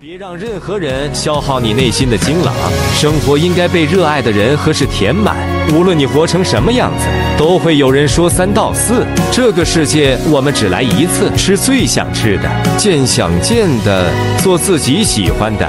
别让任何人消耗你内心的精朗生活应该被热爱的人和事填满无论你活成什么样子都会有人说三道四。这个世界我们只来一次吃最想吃的见想见的做自己喜欢的。